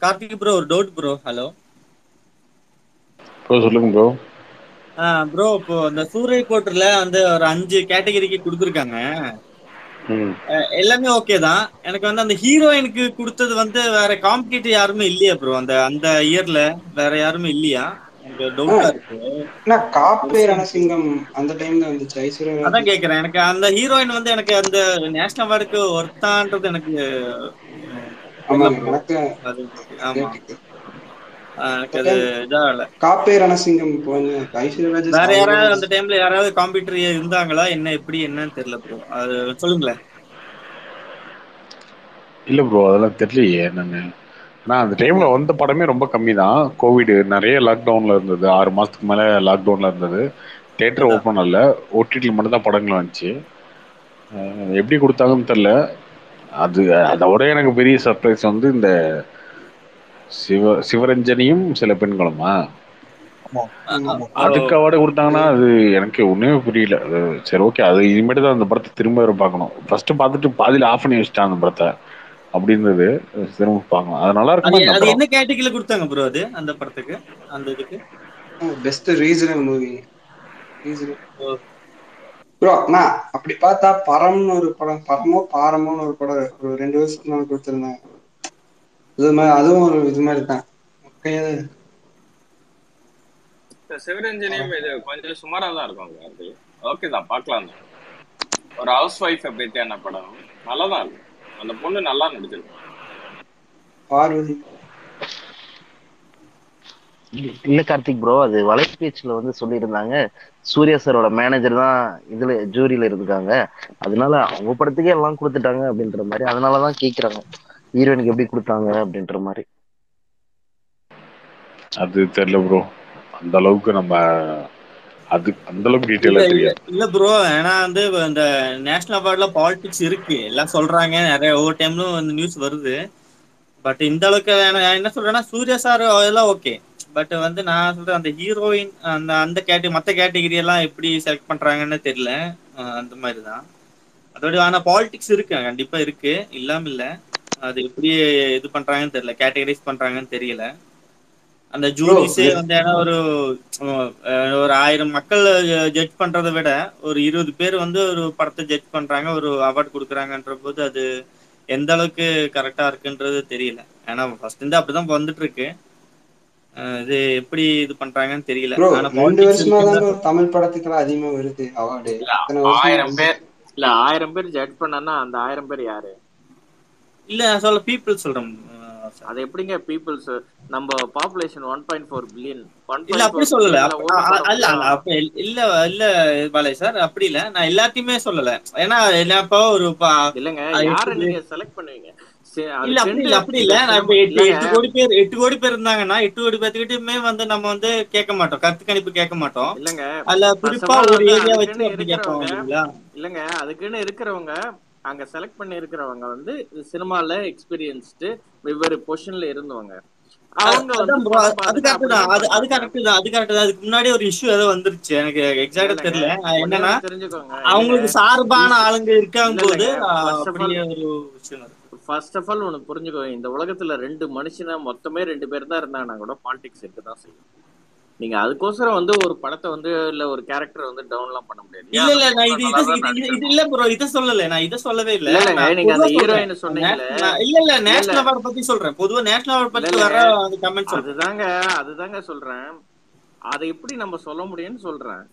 Karthik bro ஒரு doubt bro hello bro சொல்லுங்க bro bro இப்போ இந்த சூரிய கோட்டர்ல வந்து ஒரு அஞ்சு கேட்டகரிக்கு கொடுத்துருக்காங்க. எல்லாமே ஓகே தான். எனக்கு வந்து அந்த ஹீரோயினுக்கு கொடுத்தது வந்து வேற காம்படிட்டிவ் யாருமே இல்லையா ப்ரோ அந்த அந்த இயர்ல வேற யாருமே இல்லையா? எனக்கு டவுட்டா இருக்கு. ஆனா காப்பே பெருசா எனக்கு ரணசிங்கம் அந்த டைம்ல வந்துச்சு ஐஸ்வர்யா அதான் கேக்குறேன். எனக்கு அந்த ஹீரோயின் வந்து எனக்கு அந்த நேஷனல் அவார்டுக்கு ஒர்த்தான்றது எனக்கு வேற யாராவது அந்த டைம்ல யாராவது காம்படிட்டர் இருந்தாங்களா? என்ன எப்படி என்னன்னு தெரியல ப்ரோ அது சொல்லுங்களேன். இல்ல ப்ரோ அதெல்லாம் தெரியலையே என்னன்னு. நான் அந்த டைம்ல வந்த படமே ரொம்ப கம்மி தான் கோவிட் நிறைய லாக்டவுன்ல இருந்தது. ஆறு மாசத்துக்கு மேல லாக்டவுன்ல இருந்தது. தேட்டர் ஓப்பன் அல்ல ஓடிடியில் மட்டும் தான் படங்கள் வந்துச்சு. எப்படி கொடுத்தாங்கன்னு தெரியல. அது அதை விட எனக்கு பெரிய சர்ப்ரைஸ் வந்து இந்த சிவ சிவரஞ்சனியும் சில பெண்களுமா? அதுக்கு அவார்டு கொடுத்தாங்கன்னா அது எனக்கு ஒண்ணுமே புரியல. சரி ஓகே அது இனிமேட்டு தான் அந்த படத்தை திரும்ப வேற பார்க்கணும். ஃபர்ஸ்ட் பார்த்துட்டு பாதியில ஆஃப் பண்ணி வச்சுட்டான் அந்த படத்தை அப்படின்றது திரும்ப பார்க்கணும். அது நல்லா இருக்குமா அது என்ன கேட்டகரியில கொடுத்தாங்க ப்ரோ அது அந்த படத்துக்கு? அந்த இதுக்கு? பெஸ்ட் ரீஜனல் மூவி ரீஜனல் ஓ, ப்ரோ அண்ணா அப்படி பார்த்தா பரம்னு ஒரு படம் பரமோ பாரமோன்னு ஒரு படம் ஒரு ரெண்டு வருஷத்துக்கு முன்னாடி கொடுத்துருந்தாங்க இது மாதிரி அதுவும் ஒரு இது மாதிரி தான். சிவரஞ்சனியும் இது கொஞ்சம் சுமாரா தான் இருக்கும் அது ஓகே தான் பார்க்கலாம் தான். ஒரு ஹவுஸ் ஒய்ஃபை பற்றியான படம். நல்லா தான் இருக்கும். அந்த பொண்ணு நல்லா நடிச்சிருக்கும் பார்வதி. இல்ல- கார்த்திக் ப்ரோ அது வலைபேச்சுல வந்து சொல்லியிருந்தாங்க. சூர்யா சாரோட மேனேஜர் தான் இதுல ஜூரியில இருக்காங்க அதனால அவங்க படத்துக்கே எல்லாம் கொடுத்துட்டாங்க அப்படின்ற மாதிரி அதனாலதான் கேக்குறாங்க. ஹீரோயினுக்கு எப்படி கொடுத்தாங்க அப்படின்ற மாதிரி. அது தெரியல ப்ரோ அந்த அளவுக்கு நம்ம அது அந்த அளவுக்கு இல்ல தெரியாது. இல்ல ப்ரோ ஏன்னா வந்து இந்த நேஷனல் அவார்ட்ல பாலிடிக்ஸ் இருக்கு. எல்லாம் சொல்றாங்க. நிறைய ஒவ்வொரு டைம்லும் இந்த நியூஸ் வருது. பட் இந்த அளவுக்கு என்ன சொல்றேன்னா சூர்யா சார் அதெல்லாம் ஓகே பட் வந்து நான் சொல்றேன் அந்த ஹீரோயின் அந்த அந்த கேட்டகரி மற்ற கேட்டகிரி எல்லாம் எப்படி செலக்ட் பண்றாங்கன்னு தெரியல. அந்த மாதிரி தான் அதோட ஆனா பாலிடிக்ஸ் இருக்கு கண்டிப்பா இருக்கு. இல்லாம இல்ல. அது எப்படி இது பண்றாங்கன்னு தெரியல. கேட்டகரைஸ் பண்றாங்கன்னு தெரியல. அந்த ஜூரிஸே வந்து ஏன்னா ஒரு ஒரு ஆயிரம் மக்கள் ஜட்ஜ் பண்றதை விட ஒரு இருபது பேர் வந்து ஒரு படத்தை ஜட்ஜ் பண்றாங்க ஒரு அவார்ட் கொடுக்குறாங்கன்ற போது அது எந்த அளவுக்கு கரெக்டா இருக்குன்றது தெரியல. ஏன்னா ஃபர்ஸ்ட் இருந்து அப்படிதான் வந்துட்டு இருக்கு. இது எப்படி இது பண்றாங்கன்னு தெரியல. ரெண்டு வருஷமா தமிழ் படத்துக்கெல்லாம் அதிகமா வருது. அவார்டு ஆயிரம் பேர் இல்ல ஆயிரம் பேர் ஜட்ஜ் பண்ணா அந்த ஆயிரம் பேர் யாரு? இல்ல சொல்ல பீப்புள் சொல்றேன். அது எப்படிங்க பீப்புள்ஸ் நம்ம population one point four billion இல்ல அப்படி சொல்லல. இல்ல- இல்ல இல்ல பாலை சார் அப்படி இல்ல. நான் எல்லாத்தையுமே சொல்லல. ஏன்னா நான் இப்போ ஒரு இல்லங்க யார நீங்க செலக்ட் பண்ணுவீங்க? இல்ல அப்படி இல்ல அப்படி இல்ல. cinema- எட்டு கோடி பேர் எட்டு கோடி பேர் இருந்தாங்கன்னா எட்டு கோடி பேர்த்துக்கிட்டயுமே வந்து நம்ம வந்து கேட்க மாட்டோம். கருத்து கணிப்பு கேட்க மாட்டோம். இல்லங்க. அதுல குறிப்பா ஒரு ஏரியா வச்சு அப்படி கேட்போம் இல்லங்க அதுக்குன்னு இருக்கிறவங்க அங்க செலக்ட் பண்ணி இருக்கிறவங்க வந்து சினிமால எக்ஸ்பீரியன்ஸ்டு வெவ்வேறு பொசிஷன்ல இருந்தவங்க. அவங்க அது பார்த்துட்டு கரெக்ட் தான் அது அது அப்படிதான் கரெக்ட் தான் அது கரெக்ட் தான். அதுக்கு முன்னாடி ஒரு இஷ்யூ ஏதோ வந்துருச்சு எனக்கு எக்ஸாக்டா தெரியல. என்னன்னா அவங்களுக்கு சார்பான ஆளுங்க இருக்காங்க போது. ஃபர்ஸ்ட் ஆஃப் ஆல் ஒன்று புரிஞ்சுக்கோ இந்த உலகத்துல ரெண்டு மனுஷனா மொத்தமே ரெண்டு பேர் தான் இருந்தாங்கன்னா கூட பாலிடிக்ஸ் இருக்க தான் செய்யும். நீங்க அதுக்கோசரம் வந்து ஒரு படத்தை வந்து இல்ல ஒரு கேரக்டர் வந்து டவுன்லாம் பண்ண முடியாது இல்ல இல்ல நான் இது இது தான் இது-. இல்ல ப்ரோ இத சொல்லல நான் இத சொல்லவே இல்ல இல்ல, நீங்க அந்த. ஹீரோயின் சொன்னீங்களே. நான் இல்ல இல்ல நேஷனல். அவார்ட் பத்தி சொல்றேன் பொதுவா நேஷனல் அவார்ட் பத்தி வர. அந்த கமெண்ட் சொல்றேன் அதுதாங்க அதுதாங்க சொல்றேன் அதை எப்படி நம்ம சொல்ல முடியும்னு சொல்றேன்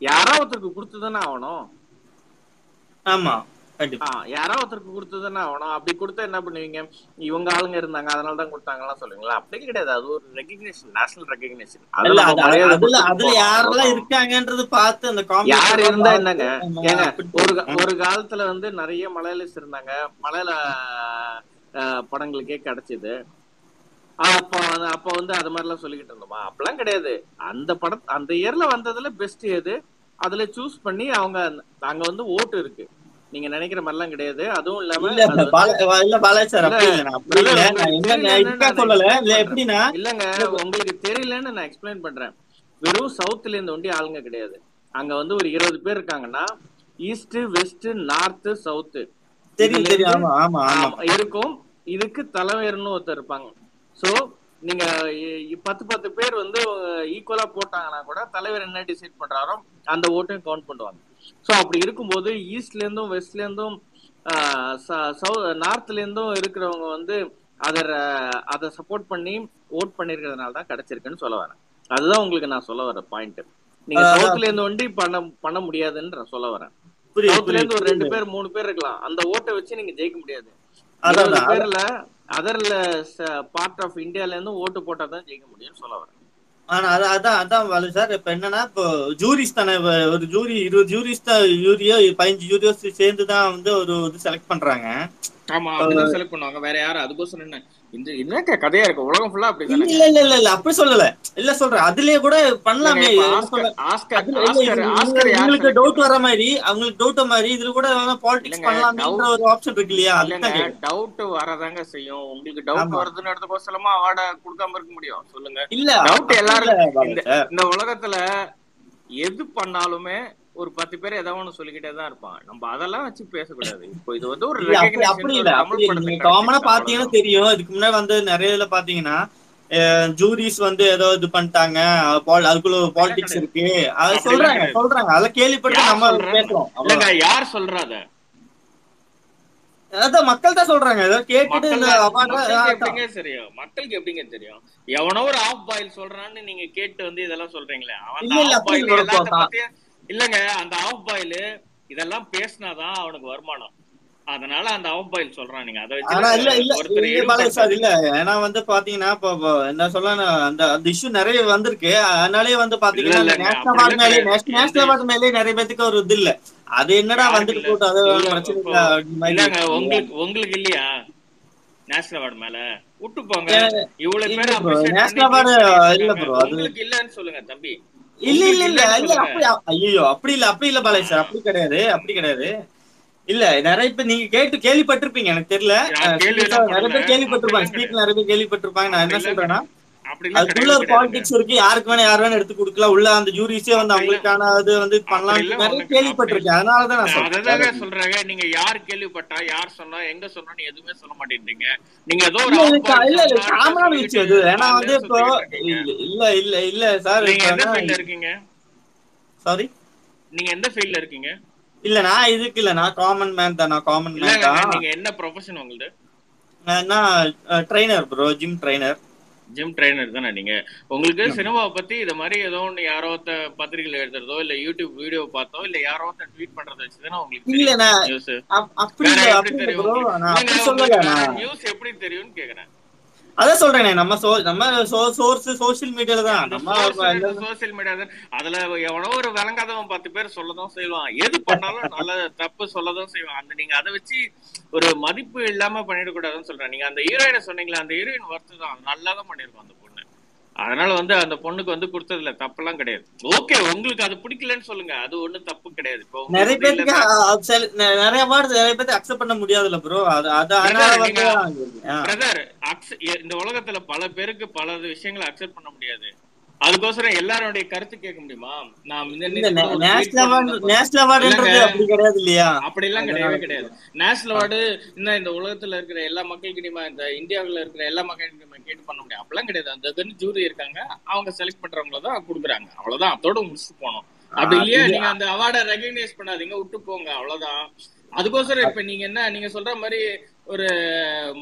யாரோ ஒருத்தருக்கு கொடுத்துதானே ஆகணும் ஆமா யாரோ ஒருத்தருக்கு கொடுத்துதானே ஆகணும் அப்படி கொடுத்தா என்ன பண்ணுவீங்க? இவங்க ஆளுங்க இருந்தாங்க அதனால தான் கொடுத்தாங்கலாம் சொல்லுவீங்களா? அப்படி கிடையாது. அது ஒரு ரெகக்னேஷன் நேஷனல் ரெகக்னேஷன் அதுல அதுல யாரெல்லாம் இருக்காங்கன்றது பார்த்து அந்த யார் இருந்தா என்னங்க? ஏங்க ஒரு ஒரு காலத்துல வந்து நிறைய மலையாளிஸ் இருந்தாங்க. மலையாள படங்களுக்கே கிடைச்சது. அப்போ அப்போ வந்து அது மாதிரிலாம் சொல்லிக்கிட்டு இருந்தோமா? அப்பெல்லாம் கிடையாது. அந்த படம் அந்த இயர்ல வந்ததுல பெஸ்ட் எது? அதுல சூஸ் பண்ணி அவங்க அங்க வந்து ஓட்டு இருக்கு. நீங்க நினைக்கிற மாதிரிலாம் கிடையாது. அதுவும் இல்லாம இல்ல பாலாஜி சார் எப்படின்னா இல்லங்க உங்களுக்கு தெரியலன்னு நான் எக்ஸ்பிளைன் பண்றேன். வெறும் சவுத்துல இருந்து ஒண்டி ஆளுங்க கிடையாது. அங்க வந்து ஒரு இருபது பேர் இருக்காங்கன்னா ஈஸ்ட் வெஸ்ட் நார்த் சவுத் தெரியும் தெரியும். ஆமா ஆமா இருக்கும். இதுக்கு தலைவர்னு ஒருத்தர் இருப்பாங்க. சோ நீங்க பத்து பத்து பேர் வந்து ஈக்குவலா போட்டாங்கன்னா கூட தலைவர் என்ன டிசைட் பண்றாரோ அந்த ஓட்டையும் கவுண்ட் பண்ணுவாங்க. சோ அப்படி இருக்கும்போது ஈஸ்ட்ல இருந்தும் வெஸ்ட்ல இருந்தும் நார்த்ல இருந்தும் இருக்கிறவங்க வந்து அதை அதை சப்போர்ட் பண்ணி ஓட் பண்ணிருக்கிறதுனால தான் கிடைச்சிருக்குன்னு சொல்ல வரேன். அதுதான் உங்களுக்கு நான் சொல்ல வர பாயிண்ட் நீங்க. சவுத்ல இருந்து ஒண்டி பண்ண பண்ண முடியாதுன்னு நான் சொல்ல வரேன். சவுத்ல இருந்து ஒரு ரெண்டு பேர் மூணு பேர் இருக்கலாம். அந்த ஓட்டை வச்சு நீங்க ஜெயிக்க முடியாது. பேர்ல அதர்ல பார்ட் ஆஃப் இந்தியால இருந்து ஓட்டு போட்டா தான் ஜெயிக்க முடியும்னு சொல்ல வரேன். ஆனா அது அதான் அதான் வாலு சார் இப்ப என்னன்னா இப்போ ஜூரிஸ் தானே ஒரு ஜூரி இருபது ஜூரிஸ் தான் யூரியோ பதினஞ்சு யூரியோ சேர்ந்து தான் வந்து ஒரு இது செலக்ட் பண்றாங்க. ஆமா செலக்ட் பண்ணுவாங்க. வேற யாரும் அதுக்கோசரம் என்ன? இந்த என்ன கதையா இருக்கு? உலகம் ஃபுல்லா அப்படிதானே இல்ல இல்ல இல்ல இல்ல அப்படி சொல்லல. இல்ல சொல்றேன். அதுலயே கூட பண்ணலாமே. உங்களுக்கு டவுட்? வர மாதிரி அவங்களுக்கு டவுட் மாதிரி இதுல கூட பாலிடிக்ஸ் இல்லங்க, பண்ணலாமேன்ற ஒரு ஆப்ஷன் இருக்கு இல்லையா. டவுட் வரதாங்க செய்யும். உங்களுக்கு டவுட். வருதுன்னு இடத்துக்கோசரமா அவார்ட கொடுக்காம இருக்க முடியும். சொல்லுங்க. இல்ல டவுட் அப்படி எல்லாரும். இந்த உலகத்துல எது பண்ணாலுமே ஒரு பத்து பேர் ஏதாவது ஒண்ணு சொல்லிக்கிட்டே தான் இருப்பான் நம்ம அதெல்லாம் வச்சு பேசக்கூடாது. இப்போ இது வந்து ஒரு அப்படி இல்ல அப்படி இல்ல. காமனா பாத்தீங்கன்னா. தெரியும். இதுக்கு முன்னாடி வந்து நிறைய இதுல பாத்தீங்கன்னா ஜூரிஸ் வந்து ஏதோ இது பண்ணிட்டாங்க. அதுக்குள்ள பாலிடிக்ஸ். இருக்கு. அது சொல்றாங்க. சொல்றாங்க. அதெல்லாம் கேள்விப்பட்டு நம்ம? பேசுறோம். இல்லங்க யார் சொல்றா அத? அதான் மக்கள் தான் சொல்றாங்க. ஏதோ கேட்டுட்டு எப்படிங்க தெரியும்? மக்களுக்கு எப்படிங்க தெரியும்? எவனோ ஒரு ஆஃப் பாயில் சொல்றான்னு நீங்க கேட்டு வந்து இதெல்லாம் சொல்றீங்களே. அவன் ப்ரோ. இல்லங்க அந்த ஆஃப் பாயில் இதெல்லாம் பேசினாதான் அவனுக்கு வருமானம். அதனால அந்த ஆஃப் பாயில் சொல்றான் நீங்க. அதை வச்சு இல்ல இல்ல. ஏன்னா வந்து பாத்தீங்கன்னா இப்போ என்ன சொல்ல அந்த அந்த இஷ்யூ நிறைய வந்திருக்கு. அதனாலே வந்து பாத்தீங்கன்னா நேஷனல் அவார்டு மேலே. நேஷனல் அவார்டு நிறைய பேத்துக்கு ஒரு இது இல்ல. அது என்னடா வந்துட்டு? போட்டு அது பிரச்சனை. உங்களுக்கு உங்களுக்கு இல்லையா? நேஷனல் அவார்டு மேல. விட்டு போங்க. இவ்வளவு பேர் award choose இல்ல அது- உங்களுக்கு இல்லன்னு சொல்லுங்க தம்பி. இல்ல இல்ல இல்ல இல்ல. அப்படி ஐயோ அப்படி இல்ல அப்படி இல்ல பாலாஜி சார் அப்படி கிடையாது அப்படி கிடையாது. இல்ல நிறைய பேர் நீங்க கேட்டு கேள்விப்பட்டிருப்பீங்க எனக்கு தெரியல. நிறைய பேர். கேள்விப்பட்டிருப்பாங்க ஸ்பீக் நிறைய பேர் கேள்விப்பட்டிருப்பாங்க. நான் என்ன சொல்றேன்னா அதுக்குள்ள. பாலிடிக்ஸ் இருக்கு. யாருக்கு வேணா யார் வேணா எடுத்து கொடுக்கலாம். உள்ள அந்த ஜூரிஸே வந்து அவங்களுக்கான அது வந்து பண்ணலாம். நிறைய கேள்விப்பட்டிருக்கேன். அதனாலதான் நான் சொல்றேன். சொல்றாங்க. நீங்க யார் கேள்விப்பட்டா யார் சொன்னா எங்க சொன்னோன்னு எதுவுமே சொல்ல மாட்டேன்றீங்க. நீங்க ஏதோ இல்ல இல்ல சொல்லிட்டு விஷயம் அது. ஏன்னா வந்து இப்போ. இல்ல இல்ல இல்ல சார். நீங்க எந்த ஃபீல்ட்ல இருக்கீங்க? சாரி நீங்க எந்த ஃபீல்ட்ல இருக்கீங்க? இல்ல நான் இதுக்கு இல்ல. நான் காமன் மேன் தான். நான் காமன் மேன் தான். நீங்க என்ன ப்ரொஃபஷன் உங்களுது? நான் trainer bro gym trainer gym trainer தானே நீங்க? உங்களுக்கு சினிமாவை பத்தி இத மாதிரி ஏதோ ஒண்ணு யாரோ பத்திரிகையில எழுதுறதோ இல்ல யூடியூப் வீடியோ பார்த்தோ இல்ல யாரோ ட்வீட் பண்றத வச்சுதானே உங்களுக்கு நியூஸ் எப்படி தெரியும் நியூஸ் எப்படி தெரியும்னு கேக்குறேன். அதான் சொல்றேனே நம்ம சோ நம்ம சோர்ஸ் சோசியல் மீடியால தான். நம்ம சோசியல் மீடியா அதுல எவனோ ஒரு விளங்காதவன் பத்து பேர் சொல்லதான் செய்வான். எது பண்ணாலும் நல்ல தப்பு சொல்லதான் செய்வான். அந்த நீங்க அதை வச்சு ஒரு மதிப்பு இல்லாம பண்ணிடக்கூடாதுன்னு சொல்றேன். நீங்க அந்த ஹீரோயினை சொன்னீங்களா அந்த ஹீரோயின் ஒர்த்து தான். நல்லா தான் பண்ணிருக்கோம் அந்த பொண்ணு. அதனால வந்து அந்த பொண்ணுக்கு வந்து கொடுத்ததுல தப்பெல்லாம் கிடையாது. ஓகே உங்களுக்கு அது பிடிக்கலன்னு சொல்லுங்க. அது ஒண்ணும் தப்பு கிடையாது. இப்போ நிறைய பேருக்கு நிறைய அவார்டு நிறைய பேருக்கு அக்செப்ட் பண்ண முடியாதுல்ல ப்ரோ அது அது அதனால இந்த உலகத்துல பல பேருக்கு பல விஷயங்களை அக்செப்ட் பண்ண முடியாது. அதுக்கோசரம் எல்லாருடைய கருத்து கேட்க முடியுமா? நான் நேஷனல் அவார்டுன்றது. அப்படி கிடையாது இல்லையா? அப்படி எல்லாம் கிடையவே கிடையாது. நேஷனல் அவார்டு இன்னும் இந்த உலகத்துல இருக்கிற எல்லா மக்களுக்கு இந்த இந்தியாவுல இருக்கிற எல்லா மக்களுக்கு கேட்டு பண்ண முடியும். அப்படிலாம் கிடையாது. அந்த இதுன்னு ஜூரி இருக்காங்க. அவங்க செலக்ட் பண்றவங்கள தான் கொடுக்குறாங்க. அவ்வளவுதான். அதோட முடிச்சுட்டு போனோம் அப்படி இல்லையா? நீங்க அந்த அவார்டை ரெகக்னைஸ் பண்ணாதீங்க. விட்டு போங்க. அவ்வளவுதான். அதுக்கோசரம் இப்ப நீங்க என்ன நீங்க சொல்ற மாதிரி ஒரு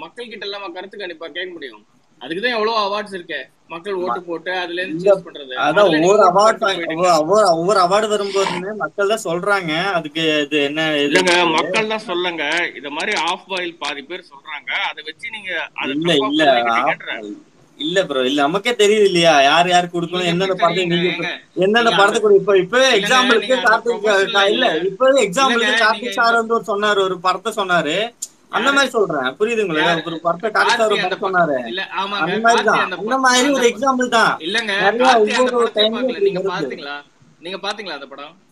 மக்கள் கிட்ட எல்லாம் கருத்து கணிப்பா கேட்க முடியும்? அதுக்குதான் எவ்வளவு அவார்ட்ஸ் இருக்கு. மக்கள் ஓட்டு போட்டு அதுல இருந்து இல்ல, சூஸ் பண்றது. அதான் ஒவ்வொரு அவார்ட். ஒவ்வொரு அவார்டு வரும்போதுமே மக்கள் தான் சொல்றாங்க. அதுக்கு இது என்ன இது இல்லங்க மக்கள் தான் சொல்லுங்க. இத மாதிரி ஆஃப் பாயில் பாதி பேர் சொல்றாங்க. அதை வச்சு நீங்க அதை இல்ல இல்ல. இல்ல ப்ரோ இல்ல. நமக்கே தெரியுது இல்லையா? யார் யார் கொடுக்கணும்? நீங்க எந்தெந்த எப்படி படத்தை தெரியுங்க? நீங்க ஏங்க, எந்தெந்த நீங்க படத்தை கொடு இப்ப இப்ப இல்லங்க, எக்ஸாம்பிளுக்கு கார்த்திக் இல்ல இல்ல. இப்ப எக்ஸாம்பிளுக்கு கார்த்திக் சார் வந்து ஒரு சொன்னாரு ஒரு படத்தை சொன்னாரு. அந்த? மாதிரி சொல்றேன். புரியுதுங்களா? ஒரு படத்தை கார்த்தி அந்த சொன்னாரு. அந்த மாதிரி தான். அந்த மாதிரி ஒரு எக்ஸாம்பிள் தான். இல்லங்க ஒவ்வொரு நீங்க. பாத்தீங்களா? நீங்க பாத்தீங்களா அந்த படம்?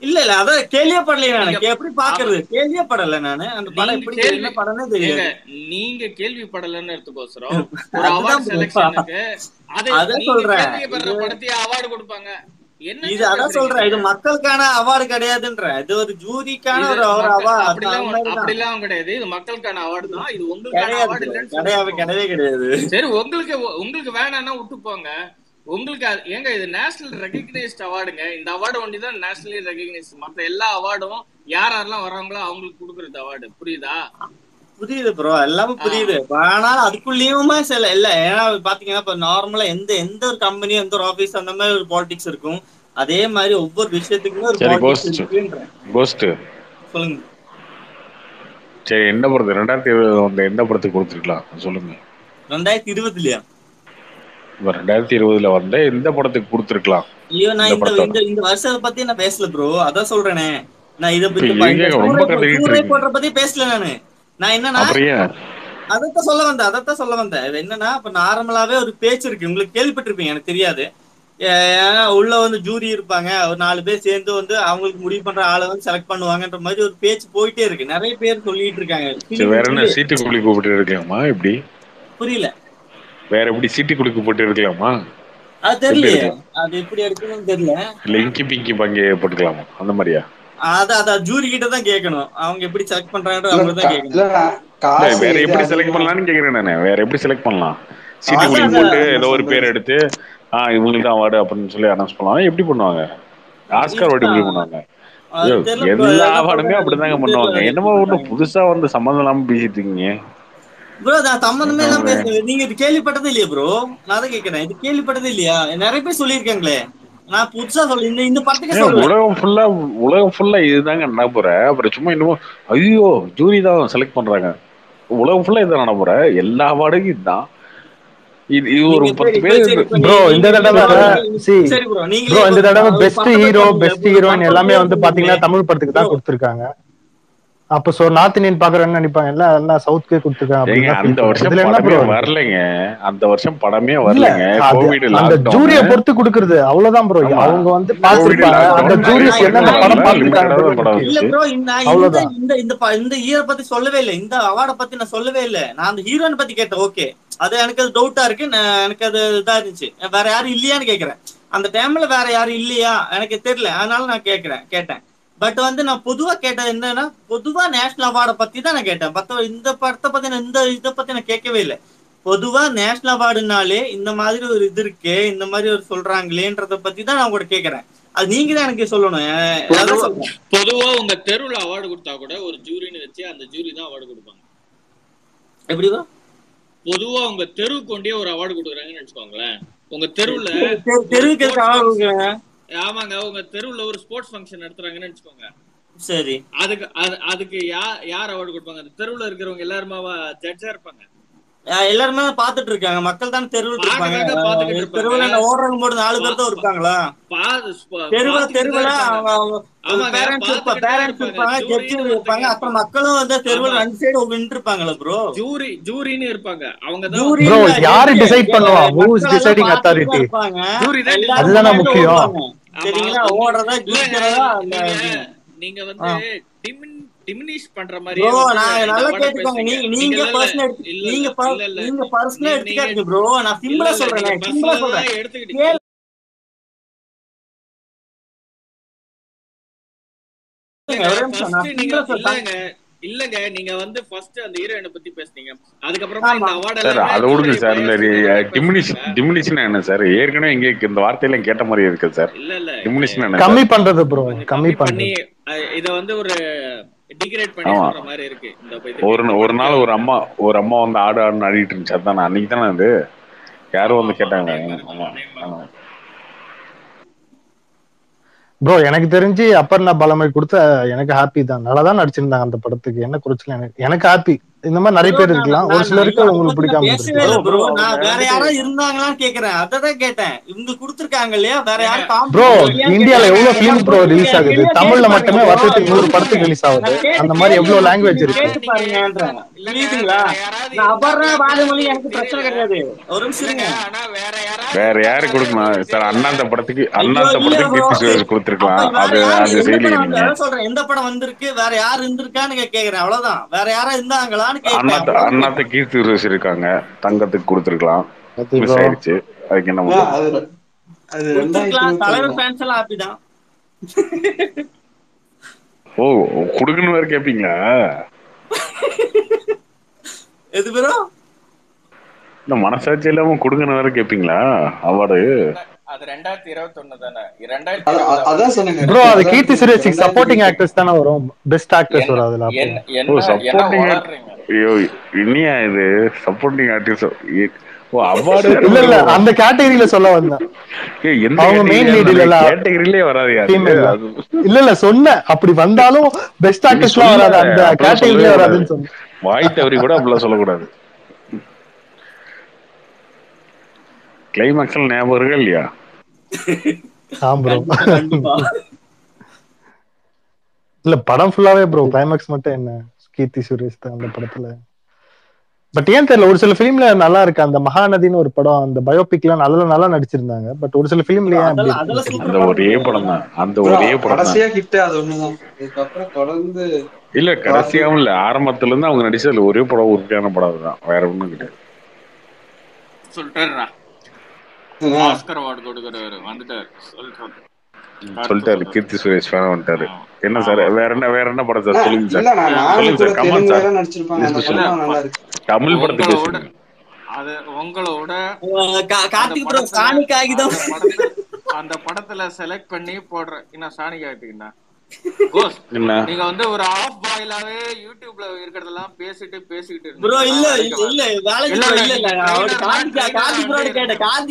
இல்ல இல்ல அதான் கேள்வியே படலையே நானு. எப்படி பாக்குறது? கேள்வியே படல நானு. அந்த படம் எப்படி கேள்வி- என்ன படம்னே தெரியாது. நீங்க கேள்விப்படலன்னு எடுத்துக்கோசரம் ஒரு அவார்ட். செலக்ஷனுக்கு அது சொல்றேன். படத்தையே அவார்டு கொடுப்பாங்க. இது அதான் சொல்றேன். இது? மக்களுக்கான அவார்டு கிடையாதுன்ற. இது ஒரு ஜூரிக்கான ஒரு அவார்டு அப்படிலாம் கிடையாது. இது மக்களுக்கான அவார்டு தான். இது உங்களுக்கான கிடையாது கிடையாது. சொல்லிருக்கோம். கிடையவே கிடையாது. சரி உங்களுக்கு உங்களுக்கு வேணாம்னா விட்டு போங்க. உங்களுக்கு ஏங்க இது நேஷனல் ரெகக்னைஸ்ட் அவார்டுங்க இந்த அவார்டு ஒண்டி தான் நேஷனலி ரெகக்னைஸ்ட் எல்லா அவார்டும் யார் யாரெல்லாம் வர்றாங்களோ அவங்களுக்கு கொடுக்குறது அவார்டு புரியுதா? புரியுது ப்ரோ எல்லாமே புரியுது. ஆனாலும் அதுக்குள்ளேயுமே சில இல்ல ஏன்னா பாத்தீங்கன்னா இப்ப நார்மலா எந்த எந்த ஒரு கம்பெனி எந்த ஒரு ஆபீஸ் அந்த மாதிரி ஒரு பாலிடிக்ஸ் இருக்கும். அதே மாதிரி ஒவ்வொரு விஷயத்துக்குமே ஒரு கோஸ்ட் சொல்லுங்க. சரி எந்த படத்துக்கு ரெண்டாயிரத்தி இருபது வந்த எந்த படத்துக்கு கொடுத்துருக்கலாம் சொல்லுங்க. ரெண்டாயிரத்தி இருபதுலயா? இப்ப ரெண்டாயிரத்தி இருபதுல வந்த எந்த படத்துக்கு கொடுத்துருக்கலாம் ஐயோ நான் இந்த இந்த வருஷத்தை பத்தி நான் பேசல ப்ரோ அதான் சொல்றேனே. நான் இத பத்தி ரொம்ப பத்தி பேசல நானு. நான் என்னன்னா அதத்தான் சொல்ல வந்தேன் அதத்தான் சொல்ல வந்தேன். என்னன்னா இப்ப நார்மலாவே ஒரு பேச்சு இருக்கு. உங்களுக்கு கேள்விப்பட்டிருப்பீங்க எனக்கு தெரியாது. உள்ள வந்து ஜூரி இருப்பாங்க. ஒரு நாலு பேர் சேர்ந்து வந்து அவங்களுக்கு முடிவு பண்ற ஆளை வந்து செலக்ட் பண்ணுவாங்கன்ற மாதிரி ஒரு பேச்சு போயிட்டே இருக்கு. நிறைய பேர் சொல்லிட்டு இருக்காங்க. வேற என்ன? சீட்டு குழி கூப்பிட்டு இருக்கலாமா? எப்படி? புரியல. வேற எப்படி சீட்டு குலுக்கு போட்டு இருக்கலாமா? அது எப்படி அது எப்படி எடுக்கணும்னு தெரியல. இல்ல இங்கி பிங்கி பங்கே போட்டுக்கலாமா அந்த மாதிரியா? அத அத ஜூரி கிட்ட தான் கேட்கணும் அவங்க எப்படி செலக்ட் பண்றாங்கன்ற இல்ல, அவங்க தான் கேட்கணும் வேற எப்படி செலக்ட் பண்ணலாம்னு கேக்குறேன் நானு. வேற எப்படி செலக்ட் பண்ணலாம்? சீட்டு அதான், குலுக்கு அதான், போட்டு அதான். ஏதோ ஒரு பேர். எடுத்து ஆஹ் இவங்களுக்கு தான் அவார்டு அப்படின்னு சொல்லி அனௌன்ஸ் பண்ணலாம். எப்படி பண்ணுவாங்க? ஆஸ்கார் அவார்டு எப்படி பண்ணுவாங்க. எல்லா அதான் அவார்டுமே. அப்படிதாங்க பண்ணுவாங்க. என்னமோ ஒண்ணு புதுசா வந்து சம்மந்தம் இல்லாம பேசிட்டு இருக்கீங்க. ப்ரோ நான் சம்பந்தமே எல்லாம். பேசுறேன். நீங்க இது கேள்விப்பட்டதே இல்லையா ப்ரோ நான் தான் கேக்குறேன். இது கேள்விப்பட்டதே இல்லையா? நிறைய பேர் சொல்லியிருக்காங்களே. நான் புதுசா சொல்ல இந்த இந்த படத்துக்கு ஏன் சொல்றேன் உலகம் ஃபுல்லா உலகம் ஃபுல்லா இதுதாங்க நடப்புற அப்புறம் சும்மா இன்னும் ஐயோ ஜூரி தான் செலக்ட் பண்றாங்க. உலகம் ஃபுல்லா இதுதான் நடப்புற எல்லா அவார்டுக்கும் இதுதான். இது இது ஒரு பத்து பேர் நீங்க- இந்த தடவை சொல்றீங்க. see, சரி ப்ரோ நீங்க ப்ரோ இந்த தடவை பெஸ்ட் ஹீரோ பெஸ்ட் ஹீரோயின் எல்லாமே வந்து பாத்தீங்கன்னா தமிழ் படத்துக்கு தான். கொடுத்திருக்காங்க. அப்ப சோ நார்த் இந்தியன் பாக்குறேன்னு நினைப்பாங்க? எல்லாம் எல்லாம் சவுத்கே கொடுத்துருக்காங்க அந்த வருஷம் படமே வரலைங்க. அந்த வருஷம் படமே வரலைங்க. அந்த ஜூரிய பொறுத்து கொடுக்கறது. அவ்வளவுதான் ப்ரோ. அவங்க வந்து பாத்துருப்பாங்க அந்த நிறைய என்னென்ன படம் பாத்துருக்காங்க படம். இல்ல. ப்ரோ இந்த இந்த. இந்த இந்த ப- இந்த இயரை பத்தி சொல்லவே இல்லை. இந்த அவார்டை பத்தி நான் சொல்லவே இல்லை. நான் அந்த ஹீரோயின் பத்தி கேட்டேன். ஓகே அது எனக்கு அது டவுட்டா இருக்கு. நான் எனக்கு அது இதா இருந்துச்சு. வேற யாரும் இல்லையான்னு கேக்குறேன். அந்த டைம்ல வேற யாரும் இல்லையா? எனக்கு தெரியல. அதனால நான் கேக்குறேன் கேட்டேன். பட் வந்து நான் பொதுவா கேட்டது என்னன்னா பொதுவா நேஷனல் அவார்டை பத்தி தான் நான் கேட்டேன் பத்த இந்த படத்தை பத்தி நான் இந்த இதை பத்தி நான் கேட்கவே இல்லை பொதுவா நேஷனல் அவார்டுனாலே இந்த மாதிரி ஒரு இது இருக்கு இந்த மாதிரி ஒரு சொல்றாங்களேன்றத பத்தி தான் நான் கூட கேக்குறேன் அது நீங்க தான் எனக்கு சொல்லணும். பொதுவா உங்க தெருவுல அவார்டு கொடுத்தா கூட ஒரு ஜூரின்னு வச்சு அந்த ஜூரி தான் அவார்டு கொடுப்பாங்க எப்படி bro? பொதுவா உங்க தெருவுக்கு கொண்டே ஒரு அவார்டு கொடுக்குறாங்கன்னு வச்சுக்கோங்களேன் உங்க தெருவுல தெரு- தெருவுக்கு. ஆமாங்க உங்க தெருவுல ஒரு ஸ்போர்ட்ஸ் ஃபங்க்ஷன் நடத்துறாங்கன்னு வச்சுக்கோங்க சரி. அதுக்கு அது- அதுக்கு யார் யார் அவார்டு கொடுப்பாங்க? அந்த தெருவுல இருக்கிறவங்க எல்லாருமாவா? ஜட்ஜா இருப்பாங்க. எல்லாருமே பாத்துட்டு இருக்காங்க மக்கள் தான் தெருவில் இருப்பாங்க. தெருவுல இந்த ஓடுறவங்க போட்டு நாலு பேர் தான் ஸ்ப- தெருவுல தெருவுல பேரண்ட்ஸ் பேரண்ட்ஸ் இருப்பாங்க. ஜட்ஜி இருப்பாங்க அப்புறம் மக்களும் வந்து தெருவுல. ரெண்டு சைடு நின்று இருப்பாங்களா ப்ரோ ஜூரி ஜூரின்னு இருப்பாங்க அவங்க ஜூரி யாரு decide பண்ணுவா? Who is மக்கள் எல்லாம் deciding பார்த்துட்டு authority? இருப்பாங்க. ஜூரி தான் அதுதானே முக்கியம். சரிங்களா நீங்க- ஓடுறதா நீங்க- நீங்க வந்து டிமின் டிமினிஷ் பண்ற மாதிரி ப்ரோ நான் நல்லா கேட்டுக்கோங்க. நீங்க நீங்க பர்சனல் நீங்க நீங்க பர்சனலா எடுத்துக்காதீங்க ப்ரோ நான் சிம்பிளா சொல்றேன். சிம்பிளா சொல்றேன். எடுத்துக்கிட்டீங்க. இல்லைங்க, நீங்க வந்து ஃபர்ஸ்ட் அந்த ஹீரோயினை பத்தி பேசுனீங்க. அதுக்கப்புறமா இந்த. அவார்ட் சார் அதை விடுங்க சார் இந்த டிமினிஷ் டிமினிஷன் என்ன சார்? ஏற்கனவே இங்க இந்த வார்த்தையில கேட்ட மாதிரி இருக்கு சார். இல்ல இல்ல. டிமினிஷன் என்ன கம்மி பண்றது ப்ரோ கம்மி பண்ணி இத வந்து ஒரு டிகிரேட் பண்ணி ஆமா. சொல்ற மாதிரி இருக்கு. இந்த இது ஒரு ஒரு நாள் ஒரு அம்மா ஒரு அம்மா வந்து ஆடு ஆடுன்னு ஆடிட்டு இருந்துச்சு. அதான் அன்னைக்கு தானே அது? யாரும் வந்து கேட்டாங்க. ப்ரோ எனக்கு தெரிஞ்சு அப்பர்ணா பலமை கொடுத்த எனக்கு ஹாப்பி தான். நல்லா தான் நடிச்சிருந்தாங்க அந்த படத்துக்கு. என்ன குறைச்சல? எனக்கு எனக்கு ஹாப்பி இந்த மாதிரி நிறைய பேர் இருக்கலாம். ஒரு சிலருக்கு உங்களுக்கு பிடிக்காம நான் வேற யாராவது இருந்தாங்களான்னு கேக்குறேன். அததான் கேட்டேன். இவங்க கொடுத்திருக்காங்க இல்லையா? வேற யாரும் ப்ரோ இந்தியால. எவ்வளவு பிலிம் ப்ரோ ரிலீஸ் ஆகுது? தமிழ்ல மட்டுமே பாருங்க. வருஷத்துக்கு. நூறு படத்துக்கு ரிலீஸ் ஆகுது. அந்த மாதிரி எவ்வளவு லாங்குவேஜ் இருக்கு? வேற யாரு கொடுக்கணும் சார் அண்ணாந்த படத்துக்கு அண்ணாந்த படத்துக்கு கொடுத்துருக்கலாம். அது? அது நீங்க அதான் சொல்றேன். எந்த படம் வந்திருக்கு? வேற யாரு இருந்திருக்கான்னு கேக்குறேன். அவ்வளவுதான். வேற யாரா இருந்தாங்களான்னு அண்ணாத்த. அண்ணாத்த கீர்த்தி இருக்காங்க. தங்கத்துக்கு கொடுத்துருக்கலாம். மிஸ். ஆயிடுச்சு. அதுக்கு என்ன? அது தலைவர் ஃபேன்ஸ் எல்லாம் ஹாப்பி தான் ஓ கொடுக்கணும் வேற கேப்பீங்களா? எது ப்ரோ? இந்த மனசாட்சி இல்லாம கொடுங்கன்னு வேற கேப்பீங்களா? அவார்டு. அது ரெண்டாயிரத்தி இருபத்தி ஒண்ணு தானே ரெண்டாயிரத்தி அதான் சொன்னேங்க ப்ரோ அது கீர்த்தி சுரேஷ் சப்போர்ட்டிங் ஆக்டர்ஸ் தானே வரும். பெஸ்ட் ஆக்டர்ஸ் வரும் அதுல என்ன சப்போர்ட்டிங் ஐயோ இனியா இது. சப்போர்ட்டிங் அவார்டு இல்ல இல்ல அந்த கேட்டகரியில சொல்ல வந்தேன். அவங்க இல்ல. கேட்டகரியிலே வராது இல்ல இல்ல சொன்னேன். அப்படி வந்தாலும் பெஸ்ட் நீ ஆக்டர்ஸ்லாம் வராது. அந்த கேட்டகரியிலே வராதுன்னு. சொன்னேன். வாய் தவறி கூட அப்படிலாம் சொல்லக்கூடாது. கிளைமேக்ஸ்ல ஞாபகம் இருக்கா இல்லையா? இல்ல படம் ஃபுல்லாவே ப்ரோ கிளைமேக்ஸ் மட்டும் என்ன? கீர்த்தி சுரேஷ் தான் அந்த படத்துல. பட் ஏன் தெரியல ஒரு சில ஃபிலிம்ல நல்லா இருக்கு. அந்த மகாநதின்னு ஒரு படம் அந்த பயோபிக்லாம் நல்லா நல்லா நடிச்சிருந்தாங்க. பட் ஒரு சில ஃபிலிம்ல ஏன் அந்த ஒரே படம் தான். அந்த ஒரே படம் கடைசியா ஹிட் அது ஒண்ணுதான். தொடர்ந்து இல்ல கடைசியாவும் இல்ல. ஆரம்பத்துல இருந்து அவங்க நடிச்சதுல ஒரே படம் உறுதியான படம் அதுதான். வேற ஒண்ணும் கிடையாது. சொல்லிட்டாருடா. என்ன, ஆஸ்கர் அவார்டு கொடுக்குறவரு. வந்துட்டாரு. சொல்லிட்டாரு. சொல்லிட்டாரு. கீர்த்தி சுரேஷ் ஃபேன் வந்துட்டாரு. என்ன சார்? வேற என்ன வேற என்ன படம் சார்? சொல்லுங்க சார். இல்ல நான் நானே சொல்லுங்க சார். தெலுங்கு சார். தமிழ் படத்தை உங்களோட பேசுங்க அது உங்களோட கார்த்திக் ப்ரோ சாணி காகிதம் அந்த படத்துல செலக்ட் பண்ணி போடுற என்ன சாணி என்ன? நீங்க வந்து ஒரு ஆஃப் பாயிலாவே யூடியூப்ல இருக்கிறதெல்லாம் பேசிட்டு பேசிக்கிட்டு ப்ரோ இல்ல இல்ல இல்ல இல்ல, trainer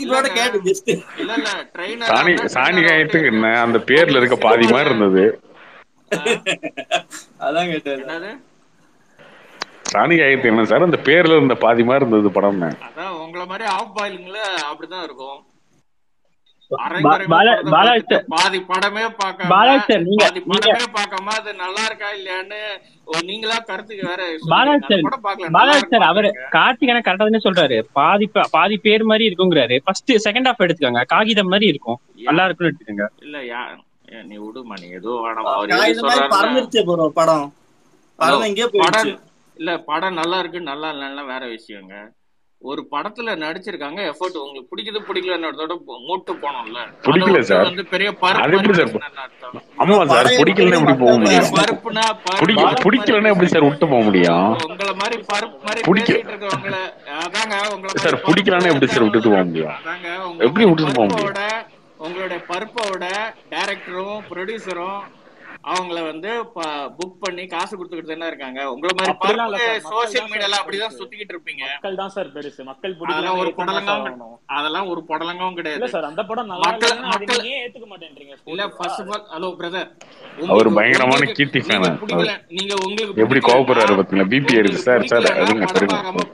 ப்ரோட ஜஸ்ட் இல்ல இல்ல. ட்ரெயினர் சாணி சாணி காயத்துக்கு என்ன? அந்த பேர்ல இருக்க பாதி மாதிரி இருந்தது. அதான் கேட்டேன். சாணி காயத்து என்ன சார்? அந்த பேர்ல இருந்த பாதி மாதிரி இருந்தது படம் அதான் உங்கள மாதிரி ஆஃப் பாயிலுங்கள அப்படிதான் இருக்கும். பாதி படமே பார்க்காம அது நல்லா இருக்கா இல்லையான்னு நீங்களா கருத்துக்கு வேற அவரு. கார்த்திகனை கரெக்டா சொல்றாரு. பாதி பாதி பேர் மாதிரி இருக்குங்கிறாரு. ஃபர்ஸ்ட் செகண்ட் ஹாஃப் எடுத்துக்கோங்க. காகிதம் மாதிரி இருக்கும். நல்லா இருக்கும்னு எடுத்துக்கோங்க. இல்ல யா நீ விடுமா நீ ஏதோ படம். படம் எங்கேயோ போயிடுச்சு. படம் இல்ல படம் நல்லா இருக்கு நல்லா இல்லைன்னா வேற விஷயங்க ஒரு படத்துல நடிச்சிருக்காங்க எஃபோர்ட் உங்களுக்கு பிடிக்குது பிடிக்கலன்றதோட மூட்டு போனோம்ல பிடிக்கல அதை சார். வந்து பெரிய பருப்பு. ஆமா சார் படம் பிடிக்கலன்னா எப்படி போக முடியும் பருப்புனா பருப்பு பிடிக்க பருப்பு பிடிக்கலன்னா எப்படி சார் விட்டு போக முடியும் உங்கள மாதிரி பருப்பு மாதிரி பிடிக்க- பேசிட்டு இருக்கவங்கள அதாங்க உங்கள சார், பருப்பு பிடிக்கலன்னா எப்படி சார் விட்டுட்டு போக முடியும்? அதாங்க உங்க எப்படி விட்டுட்டு போக முடியும்? பருப்போட உங்களுடைய பருப்போட டைரக்டரும் ப்ரொடியூசரும் அவங்கள வந்து புக் பண்ணி காசு கொடுத்துக்கிட்டு தானே இருக்காங்க. உங்கள மாதிரி மக்கள் சோசியல் மீடியால அப்படிதான். சுத்திக்கிட்டு இருப்பீங்க. மக்கள் தான் சார் பெருசு. மக்கள் அதெல்லாம் ஒரு படலங்கம் அதெல்லாம் ஒரு படலங்கம் இல்ல கிடையாது சார் அந்த படம் நல்லா மக்கள்- ஏத்துக்க மாட்டேன்றீங்க? இல்ல first of all hello brother அவர் பயங்கரமான கீர்த்தி. பிடிக்கல. நீங்க உங்களுக்கு எப்படி கோவப்படுறாரு பாத்தீங்களா? பிபி எடுக்கு சார் சார் அதுங்க பார்க்காம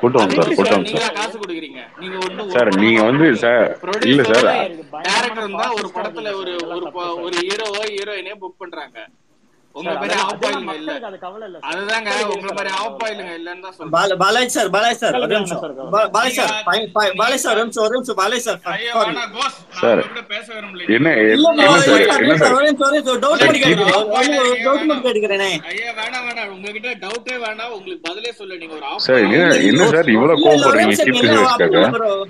கூட்டம் சார் கூட்டம் சார் காசு கொடுக்குறீங்க. நீங்க ஒரு சார் நீங்க வந்து சார் இல்ல சார். டேரக்டர் தான் ஒரு படத்துல ஒரு ஒரு ஹீரோவோ ஹீரோயினே புக் பண்றாங்க. உங்க மாதிரி இல்ல. அதுதாங்க மாதிரி இல்லன்னு தான் சொல்றேன். பாலாஜி சார் பாலாஜி சார் ஒரு நிமிஷம். என்ன சார் பா- பாலாஜி சார் நீங்க- பை- பை- பாலாஜி சார் ஒரு நிமிஷம் ஒரு நிமிஷம் பாலாஜி சார் ஐயா sorry. வேணாம் கோஸ் சார். நான் உங்ககிட்ட பேச விரும்பல என்ன இல்ல bro, என்ன சார் இல்ல, என்ன இல்ல, சார்? ஒரு நிமிஷம், ஒரு நிமிஷம், doubt சார், மட்டும். ஐயா வேணாம் வேணாம். உங்ககிட்ட டவுட்டே வேணாம். உங்களுக்கு பதிலே சொல்ல நீங்க ஒரு ஆஃப் சார் என்ன சார் இவ்வளவு கோவப்படுறீங்க கீர்த்தி இல்ல, சுரேஷ்காக அப்படி இல்ல bro.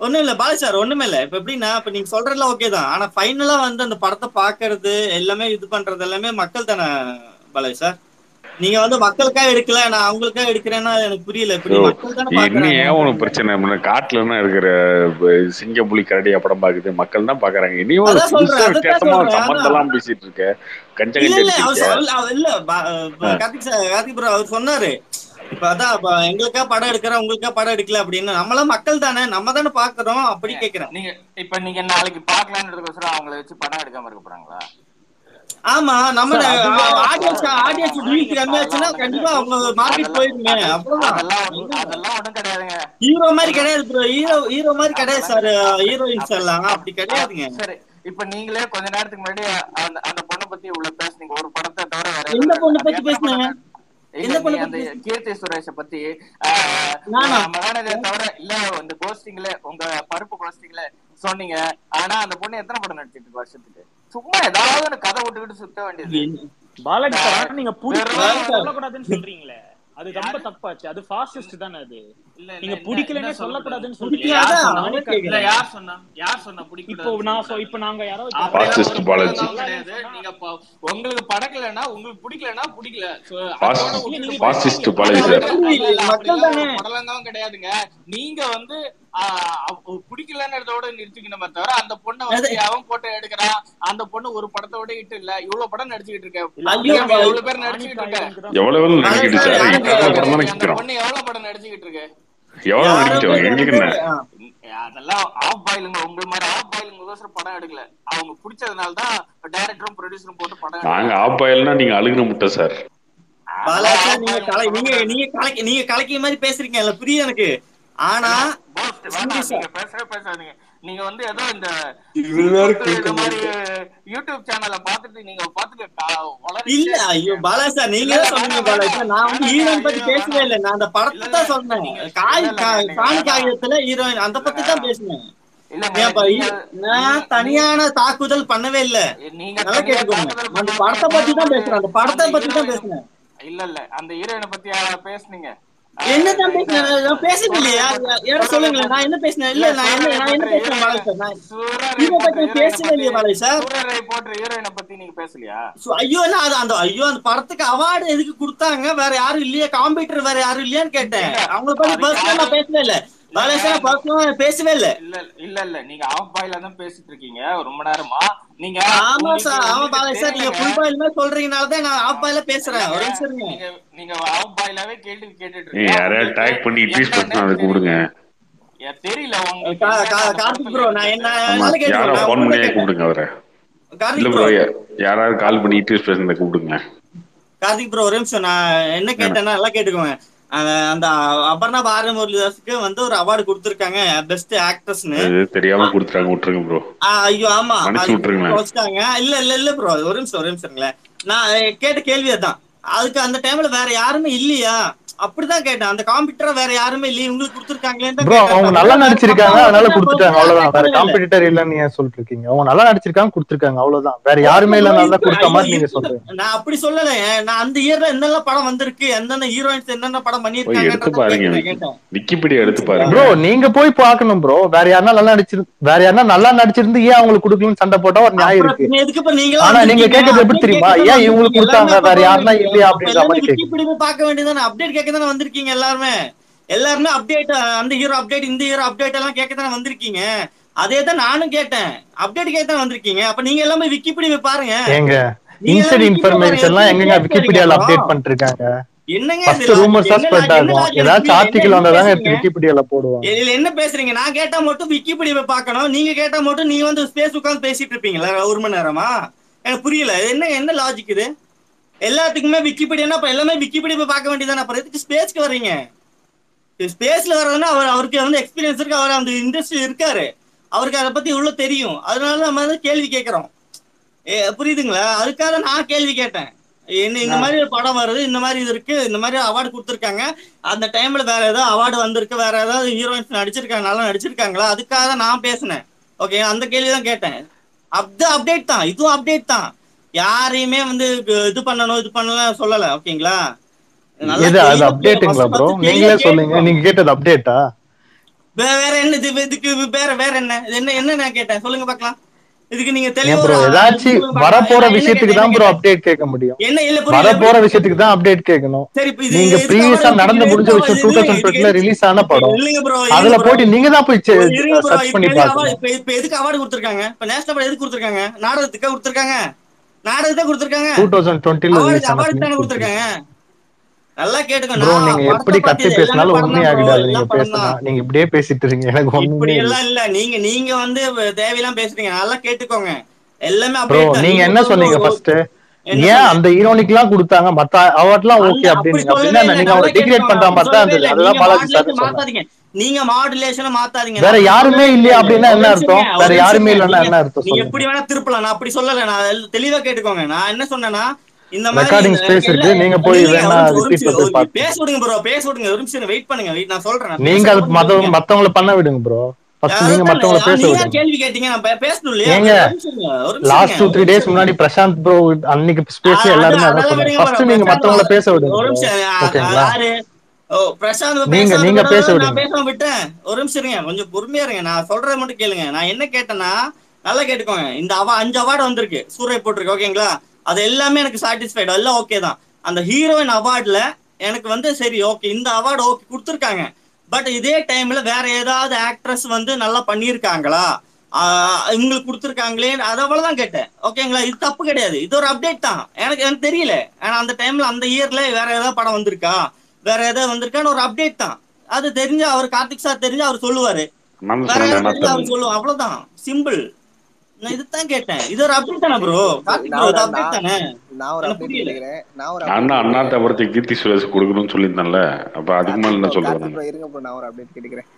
ஒண்ணும் இல்ல பாலாஜி சார் ஒண்ணுமே இல்ல. இப்ப எப்படின்னா இப்ப நீங்க சொல்றதுல ஓகே தான். ஆனா ஃபைனலா வந்து அந்த படத்தை பாக்குறது எல்லாமே இது பண்றது எல்லாமே மக்கள் தானே பாலாஜி சார் நீங்க வந்து மக்களுக்காக எடுக்கல நான் அவங்களுக்காக எடுக்கிறேன்னா எனக்கு புரியல. இன்னும் ஏன் உனக்கு பிரச்சனை? காட்டுல என்ன இருக்கிற சிங்கம் புலி கரடியா படம் பாக்குது மக்கள் தான் பாக்குறாங்க இனியும் ஒரு புதுசா வித்தியாசமா சம்பந்தம் பேசிட்டு இருக்க. கஞ்ச இல்ல இல்ல கார்த்திக் சார் கார்த்திக் ப்ரோ அவர் சொன்னாரு. இப்ப அதான் இப்ப எங்களுக்கா படம் எடுக்கிறோம் உங்களுக்கா படம் எடுக்கல அப்படின்னு நம்மளாம் மக்கள் தானே நம்ம தானே பாக்குறோம் அப்படி கேக்குறேன். நீங்க இப்ப நீங்க நாளைக்கு பாக்கலான்றதுக்கோசரம் அவங்கள வச்சு படம் எடுக்காம இருக்க போறாங்களா? ஆமா நம்ம சார், அதுவே- ஆடியன்ஸ் ஆடியன்ஸ் வியூஸ் கம்மியாச்சுன்னா கண்டிப்பா அவங்க மார்க்கெட் போயிருமே அவ்வளவுதான் அதெல்லாம் ஒண்ணும் கிடையாதுங்க. ஹீரோ மாதிரி கிடையாது ப்ரோ ஹீரோ ஹீரோ மாதிரி கிடையாது சார் ஹீரோயின்ஸ் எல்லாம் அப்படி கிடையாதுங்க. சரி இப்ப நீங்களே கொஞ்ச நேரத்துக்கு முன்னாடி அந்த அந்த பொண்ணை பத்தி இவ்வளவு பேசுனீங்க. ஒரு படத்தை தவிர வேற எந்த பொண்ணை. பத்தி பேசுனீங்க? கீர்த்தி சுரேஷ பத்தி? மகாநதியை தவிர இல்ல இந்த கோஸ்டிங்ல உங்க பருப்பு கோஸ்டிங்ல சொன்னீங்க. ஆனா அந்த பொண்ணு எத்தனை படம் நடிச்சிட்டு இருக்கு வருஷத்துக்கு? சும்மா ஏதாவது ஒரு கதை விட்டுக்கிட்டு சுத்த வேண்டியது. பாலாஜி நீங்க சொல்லக்கூடாதுன்னு சொல்றீங்களே. அது ரொம்ப தப்பாச்சு அது ஃபாசிஸ்ட் தானே அது நீங்க என்ன சொல்லக்கூடாதுன்னு? சொல்றீங்க பிடிக்காத யார் சொன்னா? யார் சொன்னா சொன்னா இப்போ நான்? இப்போ நாங்க யாரோ ஒரு பாலாஜி. நீங்க ப- உங்களுக்கு படக்கலைன்னா உங்களுக்கு பிடிக்கலன்னா பிடிக்கல போயிடுங்க. பாலாஜி சார். மக்கள் தானே. ஒரு படலங்கம் கிடையாதுங்க நீங்க வந்து பிடிக்கலன்றதோட நிறுத்திக்கணுமே தவிர அந்த பொண்ணை வந்து அவன் போட்டோ எடுக்கிறான் அந்த பொண்ணு ஒரு படத்தோட இட்டு இல்ல. இவ்வளவு படம் நடிச்சுக்கிட்டு இருக்க. எவ்வளவு பேர் நடிச்சுக்கிட்டு இருக்க. எவ்வளவு பொண்ணு எவ்வளவு படம் நடிச்சுக்கிட்டு இருக்கு? எவ்வளவு அதெல்லாம் ஆஃப் பாயிலுங்க உங்க மாதிரி ஆஃப் பாயிலுங்க படம் எடுக்கல. அவங்க பிடிச்சதுனால தான் டைரக்டரும் ப்ரொடியூசரும் போட்டு படம் நாங்க ஆப்பாயில்னா நீங்க அழுகுன முட்டை சார் நீங்க நீங்க நீங்க கலக்கி நீங்க கலக்கிய மாதிரி பேசுறீங்க புரியுது எனக்கு? ஆனா நீங்க பேசவே பேசாதீங்க. நீங்க வந்து ஏதோ இந்த மாதிரி யூடியூப் சேனலை பார்த்துட்டு நீங்க வளரிட்டே இல்ல ஐயோ பாலா சார் நீங்க தான் சொன்னீங்க பாலா சார். நான் வந்து ஹீரோயின் பத்தி பேசவே இல்லை. நான் அந்த படத்தை தான் சொன்னேன். காய் காணி காகிதத்துல ஹீரோயின். அந்த பத்தி தான் பேசினேன். தனியான தாக்குதல் பண்ணவே இல்ல. நீங்க நல்லா கேட்டுக்கோங்க. அந்த படத்தை பத்தி தான் பேசுறேன். அந்த படத்தை பத்தி தான் பேசுனேன். இல்ல இல்ல அந்த ஹீரோயினை பத்தி பேசுனீங்க? என்னதான் பேசுனேன் நான் பேசவே இல்லையா? யாரும் சொல்லுங்களேன். நான் என்ன பேசினேன்? இல்ல நான் என்ன நான் என்ன பேசுறேன் பாலா சார்? நான் இதை பத்தி பேசவே இல்லையே பாலா சார். ஹீரோயினை பத்தி நீங்க பேசலையா? ஐயோ நான் அது அந்த ஐயோ அந்த படத்துக்கு அவார்டு எதுக்கு கொடுத்தாங்க? வேற யாரும் இல்லையா காம்பீட்டர் வேற யாரும் இல்லையான்னு கேட்டேன். அவங்கள பத்தி பர்சனலா நான் பேசவே இல்ல. பேசவே இல்ல. இல்ல இல்ல இல்ல. நீங்க ஆஃப் பாயில தான் பேசிட்டு இருக்கீங்க. ரொம்ப நேரமா. நீங்க ஆமா சார். ஆமா பாலேஷ் சார் நீங்க. ஃபுல் பாயில் சொல்றீங்கனால தான் நான் ஆஃப் பாயில பேசுறேன். ஒரு நிமிஷம். நீங்க நீங்க ஆஃப் பாயிலாவே கேள்வி கேட்டுட்டு ஏய் யாரையாவது டேக் பண்ணி ட்வீட் பண்ணா அதை கூப்பிடுங்க ஏ, தெரியல. உங்களுக்கு கார்த்திக் ப்ரோ நான் என்ன யாரோ நான் போன் உங்களை பண்ணியே கேட்டேன். கூப்பிடுங்க அவரை இல்ல கார்த்திக் ப்ரோ யாராவது கால் பண்ணி இன்ட்ரெஸ்ட் பேசுறத கூப்பிடுங்க. கார்த்திக் ப்ரோ ஒரு நிமிஷம். நான் என்ன கேட்டேன்னா நல்லா கேட்டுக்கோங்க அந்த அபர்ணா பாரமுரளிதாஸுக்கு வந்து ஒரு அவார்டு கொடுத்திருக்காங்க பெஸ்ட் ஆக்ட்ரஸ்னு தெரியாம கொடுத்துட்டாங்க விட்டுருங்க ப்ரோ ஐயோ ஆமா. வச்சுட்டாங்க இல்ல இல்ல இல்ல ப்ரோ ஒரு நிமிஷம் ஒரு நிமிஷம் இருங்களேன். நான் கேட்ட கேள்வி அதான் அதுக்கு அந்த டைம்ல வேற யாருமே இல்லையா? அப்படிதான் கேட்டேன் அந்த காம்படிட்டரா வேற யாருமே இல்லையா உங்களுக்கு கொடுத்துருக்காங்களேன்னு தான் ப்ரோ கேட்டேன். அவங்க நல்லா நடிச்சிருக்காங்க அதனால கொடுத்துட்டாங்க அவ்வளவுதான் வேற. காம்படிட்டர் இல்லன்னு ஏன் சொல்லிட்டு இருக்கீங்க அவங்க நல்லா நடிச்சிருக்காங்க கொடுத்துருக்காங்க அவ்வளவுதான் வேற யாருமே இல்லனால தான் கொடுத்த மாதிரி நீங்க சொல்றீங்க நான் அப்படி சொல்லல நான் அந்த இயர்ல என்னெல்லாம் படம் வந்திருக்கு எந்தெந்த ஹீரோயின்ஸ் என்னென்ன படம் போய் எடுத்து பண்ணிருக்காங்க பாருங்க கேட்டேன் விக்கிபீடியா எடுத்து பாருங்க ப்ரோ நீங்க போய் பார்க்கணும் ப்ரோ வேற யாருன்னா நல்லா நடிச்சிரு வேற யாருன்னா நல்லா நடிச்சிருந்து ஏன் அவங்களுக்கு கொடுக்கலன்னு சண்டை போட்டா ஒரு நியாயம் இருக்கு ஆனா நீங்க? கேக்குறது எப்படி தெரியுமா? ஏன் இவங்களுக்கு. கொடுத்தாங்க, வேற வந்து இல்லையா அப்படின்ற மாதிரி. Wikipediya பார்க்க வேண்டியதானே அப்டேட் கேட்க தானே வந்திருக்கீங்க எல்லாருமே? எல்லாருமே அப்டேட் அந்த ஹீரோ அப்டேட் இந்த ஹீரோ அப்டேட் எல்லாம் கேட்க தானே வந்திருக்கீங்க. அதே தான் நானும் கேட்டேன். அப்டேட் கேட்க தான் வந்திருக்கீங்க. அப்ப நீங்க எல்லாமே விக்கிபீடியா பாருங்க. நீங்க இன்சைட் இன்ஃபர்மேஷன் எல்லாம் எங்கங்க விக்கிபீடியால அப்டேட் பண்ணிட்டு இருக்காங்க என்னங்க என்ன பேசுறீங்க? நான் கேட்டா மட்டும் விக்கிபீடியா பார்க்கணும். நீங்க கேட்டா மட்டும் நீங்க வந்து ஸ்பேஸ் உட்கார்ந்து பேசிட்டு இருப்பீங்களா ஒரு மணி நேரமா? எனக்கு புரியல. என்ன என்ன லாஜிக் இது? எல்லாத்துக்குமே விக்கிபீடியா அப்ப எல்லாமே விக்கிபீடியா பார்க்க வேண்டியதானே அப்புறம் எதுக்கு ஸ்பேஸ்க்கு வர்றீங்க? ஸ்பேஸ்ல வர்றதுன்னா அவர் அவருக்கு வந்து எக்ஸ்பீரியன்ஸ் இருக்கு அவர் அந்த இண்டஸ்ட்ரி இருக்காரு. அவருக்கு அதை பத்தி இவ்வளவு தெரியும். அதனால நம்ம வந்து கேள்வி கேட்கிறோம். ஏ, புரியுதுங்களா? அதுக்காக நான் கேள்வி கேட்டேன். என்ன இந்த மாதிரி ஒரு படம் வருது இந்த மாதிரி இது இருக்கு இந்த மாதிரி அவார்டு கொடுத்துருக்காங்க. அந்த டைம்ல வேற ஏதாவது அவார்டு வந்திருக்கு வேற ஏதாவது ஹீரோயின்ஸ் நடிச்சிருக்காங்க நல்லா நடிச்சிருக்காங்களா? அதுக்காக நான் பேசினேன். ஓகே அந்த கேள்வி தான் கேட்டேன் அது அப்டேட் தான். இதுவும் அப்டேட் தான். யாரையுமே வந்து இது- பண்ணணும் இது பண்ணலாம் சொல்லல ஓகேங்களா? எது அது அப்டேட்டுங்களா ப்ரோ நீங்களே சொல்லுங்க. நீங்க கேட்டது அப்டேட்டா வேற என்ன இது இதுக்கு வேற வேற என்ன? என்ன என்ன நான் கேட்டேன்? சொல்லுங்க பார்க்கலாம். இதுக்கு நீங்க தெளிவா ஏதாச்சும் சொல்லுங்க வர பார்க்கலாம். போற நான் என்ன விஷயத்துக்கு தான் ப்ரோ? அப்டேட் கேட்க முடியும். என்ன இல்ல வர போற விஷயத்துக்கு தான் அப்டேட் கேட்கணும். சரி இப்ப இது நீங்க ப்ரீவியஸா நடந்து? முடிஞ்ச விஷயம் டூ award தௌசண்ட் டுவெண்ட்டில இதுக்கு ரிலீஸ் ஆன படம். அதுல. போயிட்டு நீங்க தான் போய். சர்ச் இப்ப பண்ணி இப்ப இப்ப எதுக்கு அவார்டு கொடுத்திருக்காங்க? இப்ப நேஷனல் அவார்டு எதுக்கு கொடுத்திருக்காங்க? நாடகத்துக்கா கொடுத்திருக்காங்க? நாடகத்தை கொடுத்திருக்காங்க. டூ தௌசண்ட் டுவெண்ட்டில அவார்டு ரிலீஸ் ஆன கொடுத்திருக்காங்க. நல்லா நான் நீங்க எப்படி கத்தி பேசினாலும் படம் உண்மையா தான் bro, கிடையாது எல்லாம் நீங்க. நீங்க இப்படியே பேசிட்டு இருக்கீங்க எனக்கு இப்படி எல்லாம் இல்ல. நீங்க நீங்க வந்து தேவையெல்லாம் பேசுறீங்க. நல்லா கேட்டுக்கோங்க. எல்லாமே. நீங்க என்ன சொன்னீங்க ஃபர்ஸ்ட் ஏன்? அந்த ஹீரோனிக் எல்லாம் கொடுத்தாங்க மத்த அவார்ட்லாம் அந்த- ஓகே அப்படி அப்படின்னு நீங்க அவங்க டிகிரேட். பண்ற மாதிரி தான் இருந்தது. நீங்க பாலாஜி சார் நீங்க மாடுலேஷனை மாத்தாதீங்க. வேற யாருமே இல்லையா இல்லை. அப்படின்னா என்ன அர்த்தம்? வேற யாருமே. இல்லைன்னா என்ன அர்த்தம் நீங்க எப்படி வேணா திருப்பலாம். நான் அப்படி சொல்லல. நான் தெளிவா கேட்டுக்கோங்க. நான் என்ன சொன்னேன்னா இந்த மாதிரி ஸ்பேஸ் இருக்கு. நீங்க போய் வேணா போய் நிமிஷம். பாத்து பேச விடுங்க ப்ரோ பேச விடுங்க. ஒரு நிமிஷம் வெயிட் பண்ணுங்க. நான் சொல்றேன். நீங்க அது. மத்தவங்க மத்தவங்கள பண்ண விடுங்க ப்ரோ பேச லாஸ்ட் டூ இருங்க. த்ரீ டேஸ் முன்னாடி பிரசாந்த் ப்ரோ அன்னைக்கு அது- எல்லாருமே அதெல்லாம் சொன்னாங்க. ஃபர்ஸ்ட். நீங்க மத்தவங்கள பேச விடுங்க. ஒரு bro. நிமிஷம் ஆ- ஓகேங்களா? யாரு? ஓ பிரசாந்த் நீங்க- நீங்க பேச விடுங்க. பேசாம விட்டேன். ஒரு நிமிஷம் இருங்க கொஞ்சம் பொறுமையா இருங்க. நான் சொல்றதை மட்டும் கேளுங்க. நான் என்ன கேட்டேன்னா நல்லா கேட்டுக்கோங்க. இந்த அவ அஞ்சு அவார்டு வந்திருக்கு. சூரிய போட்டிருக்கு ஓகேங்களா? அது எல்லாமே எனக்கு சாட்டிஸ்ஃபைடு எல்லாம் ஓகே தான். அந்த ஹீரோயின் அவார்ட்ல எனக்கு வந்து சரி ஓகே இந்த அவார்டு ஓகே கொடுத்துருக்காங்க. பட் இதே டைம்ல வேற ஏதாவது ஆக்ட்ரஸ் வந்து நல்லா பண்ணியிருக்காங்களா? இவங்களுக்கு கொடுத்துருக்காங்களே அது அவ்வளவுதான் கேட்டேன். ஓகேங்களா இது தப்பு கிடையாது. இது ஒரு அப்டேட் தான். எனக்கு எனக்கு தெரியல. ஆனா அந்த டைம்ல அந்த இயர்ல வேற ஏதாவது படம் வந்திருக்கா? வேற ஏதாவது வந்திருக்கான்னு ஒரு அப்டேட் தான். அது தெரிஞ்சு அவர் கார்த்திக் சார் தெரிஞ்சு அவர் சொல்லுவாரு. வேற ஏதாவது அவர் சொல்லுவோம் அவ்வளவுதான். சிம்பிள் நான் இதுதான் கேட்டேன். இது ஒரு அப்டேட் தானே ப்ரோ அப்டேட் தானே? நான் ஒரு அப்டேட் நான் ஒரு அண்ணா கேட்கிறேன். தவிர்த்து கீர்த்தி சுரேஷ் கொடுக்கணும்னு சொல்லியிருந்தேன்ல. அப்ப அதுக்கு மேல என்ன bro, இருங்க ப்ரோ நான் ஒரு அப்டேட் கேட்கிறேன்